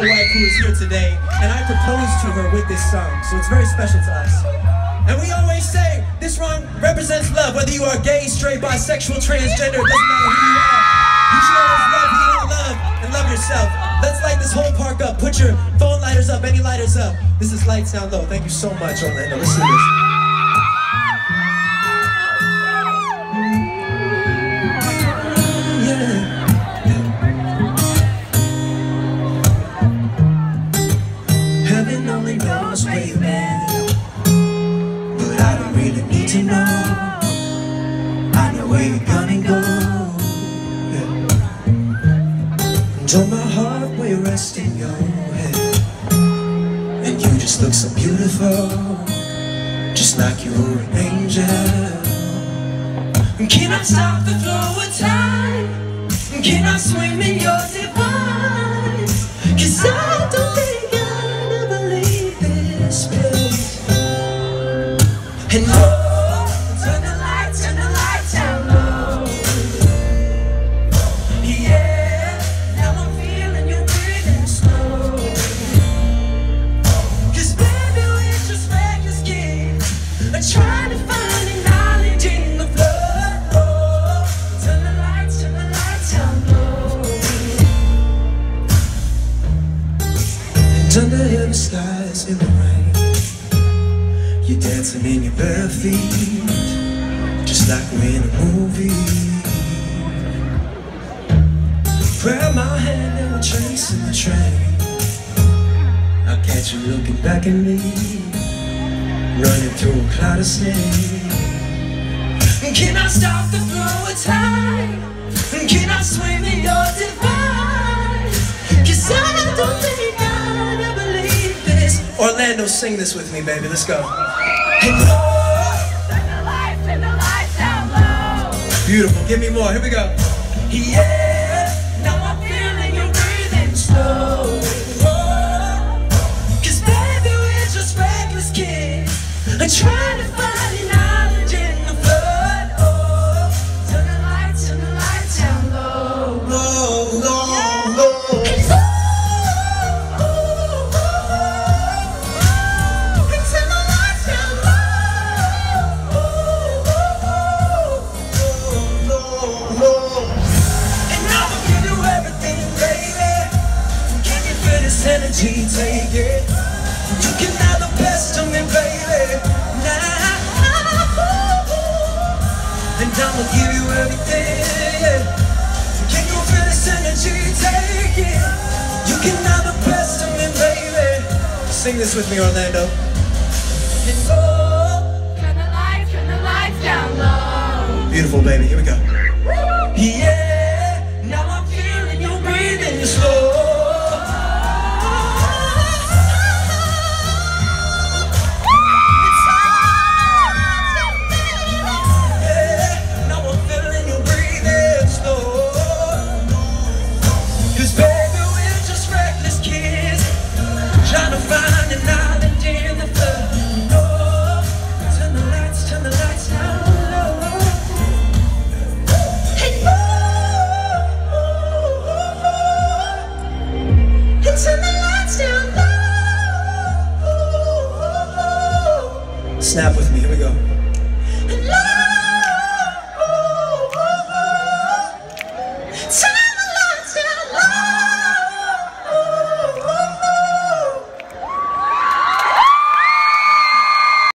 beautiful wife who is here today, and I proposed to her with this song, so it's very special to us. And we always say this song represents love, whether you are gay, straight, bisexual, transgender, it doesn't matter who you are. You should always love who you love and love yourself. Let's light this whole park up. Put your phone lighters up, any lighters up. This is Lights Down Low. Thank you so much, Orlando. Listen to this. Really need to know. I know where you're gonna go. And my heart where you're resting your head, and you just look so beautiful, just like you were an angel. Can I stop the flow of time? Can I swim in your device? Cause I under heavy skies in the rain, you're dancing in your bare feet, just like we're in a movie. Grab my hand and we're chasing the train. I catch you looking back at me, running through a cloud of snow. Can I stop the flow of time? Can I swim in your device? Cause I don't think leave Orlando, sing this with me, baby. Let's go. Beautiful. Give me more. Here we go. Yeah, Take it. You can have the best of me, baby. Now. And I'ma give you everything. yeah. Can you feel this energy? Take it. You can have the best of me, baby. Sing this with me, Orlando. And oh, Turn the lights, turn the lights down low. beautiful, baby. Here we go. Yeah. snap with me. Here we go.